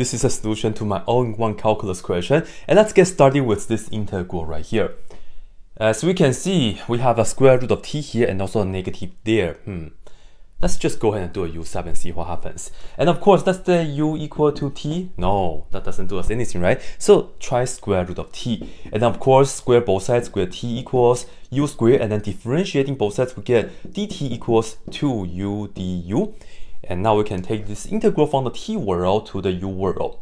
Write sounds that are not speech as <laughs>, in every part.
This is a solution to my all-in-one calculus question. And let's get started with this integral right here. As we can see, we have a square root of t here and also a negative there. Hmm. Let's just go ahead and do a u sub and see what happens. And of course, does the u equal to t? No, that doesn't do us anything, right? So try square root of t. And of course, square both sides, square t equals u squared, and then differentiating both sides, we get dt equals 2u du. And now we can take this integral from the t world to the u world.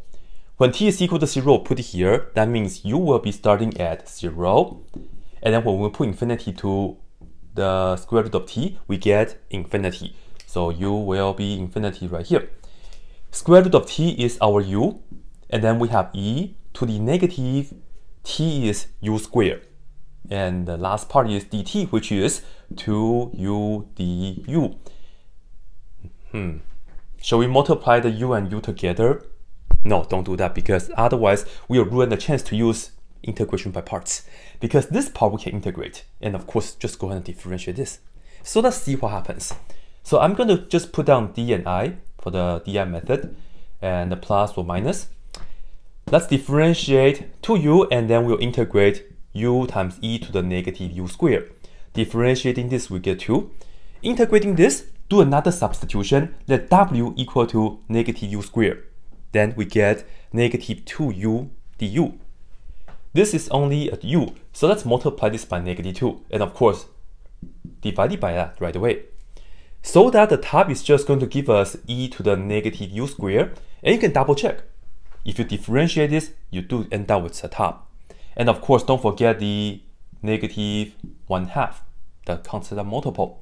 When t is equal to 0, put it here. That means u will be starting at 0. And then when we put infinity to the square root of t, we get infinity. So u will be infinity right here. Square root of t is our u, and then we have e to the negative t is u squared. And the last part is dt, which is 2u du. Hmm. Shall we multiply the u and u together? No, don't do that because otherwise we will ruin the chance to use integration by parts. Because this part we can integrate, and of course just go ahead and differentiate this. So let's see what happens. So I'm going to just put down d and i for the di method, and the plus or minus. Let's differentiate 2u and then we'll integrate u times e to the negative u squared. Differentiating this, we get 2. Integrating this, do another substitution, let w equal to negative u squared. Then we get negative 2u du. This is only a u, so let's multiply this by negative 2, and of course, divide it by that right away so that the top is just going to give us e to the negative u squared, and you can double check. If you differentiate this, you do end up with the top. And of course, don't forget the negative 1 half, the constant multiple.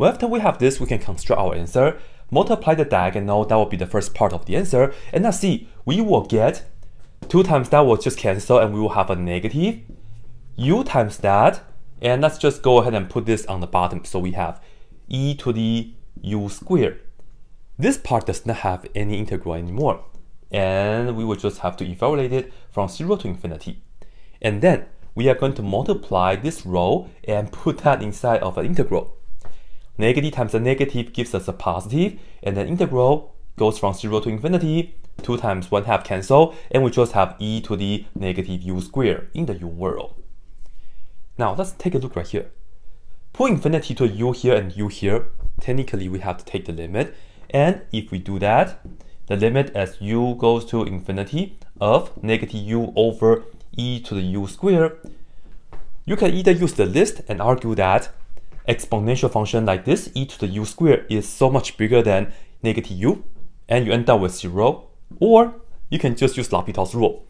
Well, after we have this, we can construct our answer, multiply the diagonal, that will be the first part of the answer, and now see, we will get 2 times that will just cancel, and we will have a negative, u times that, and let's just go ahead and put this on the bottom, so we have e to the u squared. This part does not have any integral anymore, and we will just have to evaluate it from 0 to infinity. And then we are going to multiply this row and put that inside of an integral. Negative times a negative gives us a positive, and then integral goes from 0 to infinity, 2 times 1 half cancel, and we just have e to the negative u squared in the u world. Now let's take a look right here. Put infinity to u here and u here, technically we have to take the limit. And if we do that, the limit as u goes to infinity of negative u over e to the u squared, you can either use the list and argue that exponential function like this, e to the u squared, is so much bigger than negative u, and you end up with 0, or you can just use L'Hopital's rule.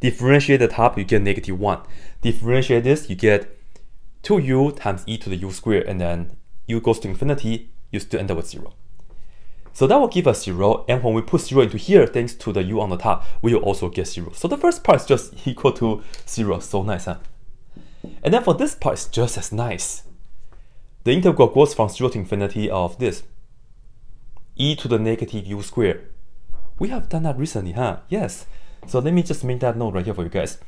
Differentiate the top, you get negative 1. Differentiate this, you get 2u times e to the u squared, and then u goes to infinity, you still end up with 0. So that will give us 0, and when we put 0 into here, thanks to the u on the top, we will also get 0. So the first part is just <laughs> equal to 0, so nice, huh? And then for this part, it's just as nice. The integral goes from 0 to infinity of this, e to the negative u squared. We have done that recently, huh? Yes. So let me just make that note right here for you guys.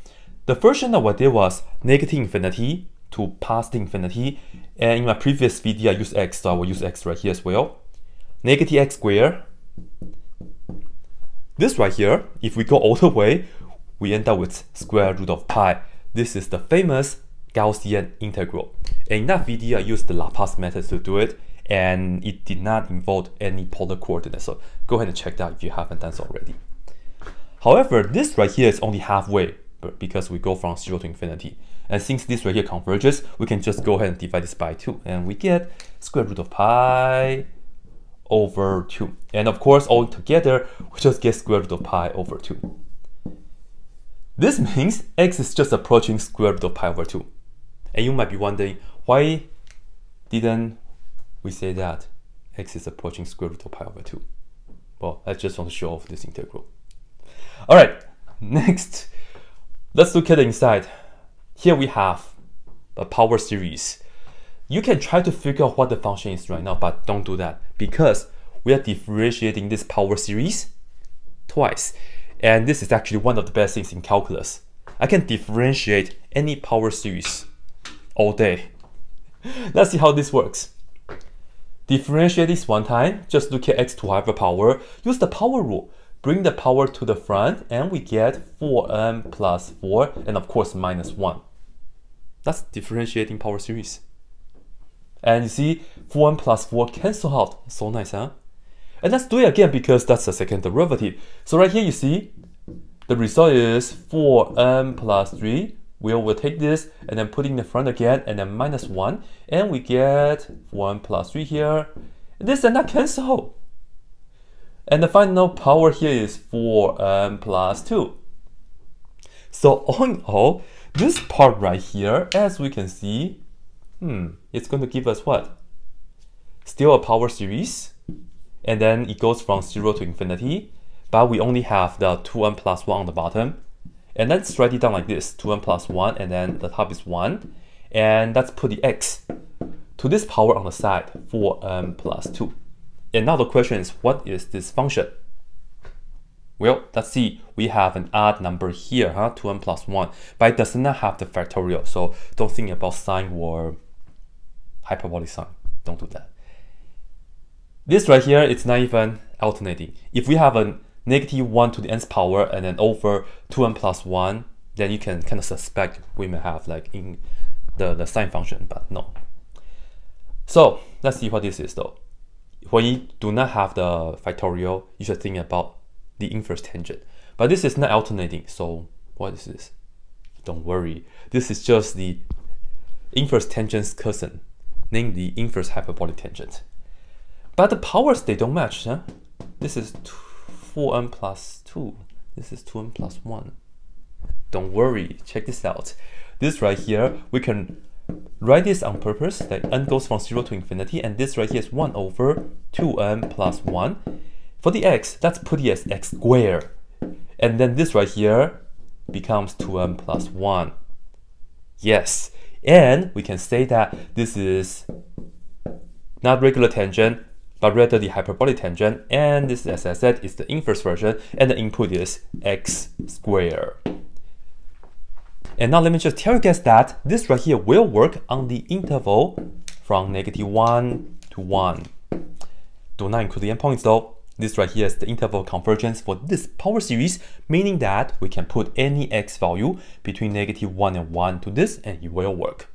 The version of what I did was negative infinity to past infinity. And in my previous video, I used x, so I will use x right here as well. Negative x squared. This right here, if we go all the way, we end up with square root of pi. This is the famous Gaussian integral. And in that video, I used the Laplace method to do it, and it did not involve any polar coordinates. So go ahead and check that if you haven't done so already. However, this right here is only halfway because we go from 0 to infinity. And since this right here converges, we can just go ahead and divide this by 2. And we get square root of pi over 2. And of course, all together, we just get square root of pi over 2. This means x is just approaching square root of pi over 2. And you might be wondering, why didn't we say that x is approaching square root of pi over 2? Well, I just want to show off this integral. All right, next, let's look at the inside. Here we have a power series. You can try to figure out what the function is right now, but don't do that because we are differentiating this power series twice. And this is actually one of the best things in calculus. I can differentiate any power series all day. Let's see how this works. Differentiate this one time, just look at x to higher power, use the power rule. bring the power to the front, and we get 4n um, plus 4, and of course minus 1. That's differentiating power series. And you see, 4n plus 4 cancel out. So nice, huh? And let's do it again because that's the second derivative. So right here you see, the result is 4n um, plus 3. We will take this and then put in the front again and then minus 1. And we get 1 plus 3 here. This and that cancel. And the final power here is 4n plus 2. So all in all, this part right here, as we can see, hmm, it's going to give us what? Still a power series. And then it goes from 0 to infinity. But we only have the 2n plus 1 on the bottom. And let's write it down like this, 2n plus 1, and then the top is 1. And let's put the x to this power on the side, 4n um, plus 2. And now the question is, what is this function? Well, let's see, we have an odd number here, huh? 2n plus 1, but it does not have the factorial, so don't think about sine or hyperbolic sine. Don't do that. This right here, it's not even alternating. If we have a negative 1 to the nth power and then over 2n plus 1, then you can kind of suspect we may have like in the, the sine function, but no. So let's see what this is though. When you do not have the factorial, you should think about the inverse tangent. But this is not alternating, so what is this? Don't worry, this is just the inverse tangent's cousin, namely inverse hyperbolic tangent. But the powers, they don't match. Huh? This is 4n plus 2. This is 2n plus 1. Don't worry, check this out. This right here, we can write this on purpose, that n goes from 0 to infinity, and this right here is 1 over 2n plus 1. For the x, let's put it as x squared. And then this right here becomes 2n plus 1. Yes, and we can say that this is not regular tangent, but rather the hyperbolic tangent. And this, as I said, is the inverse version, and the input is x squared. And now let me just tell you guys that this right here will work on the interval from negative 1 to 1. Do not include the endpoints though. This right here is the interval convergence for this power series, meaning that we can put any x value between negative 1 and 1 to this and it will work.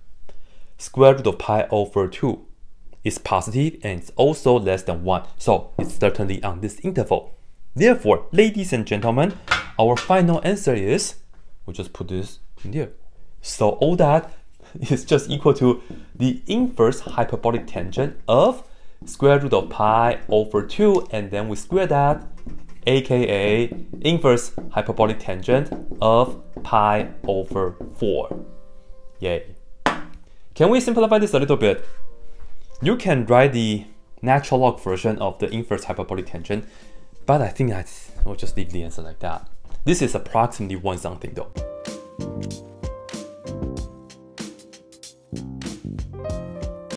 Square root of pi over 2 is positive and it's also less than 1, so it's certainly on this interval. Therefore, ladies and gentlemen, our final answer is, we just put this in there. So all that <laughs> is just equal to the inverse hyperbolic tangent of square root of pi over 2 and then we square that aka inverse hyperbolic tangent of pi over 4. Yay. Can we simplify this a little bit? You can write the natural log version of the inverse hyperbolic tangent, but I think I will just leave the answer like that. This is approximately one something though.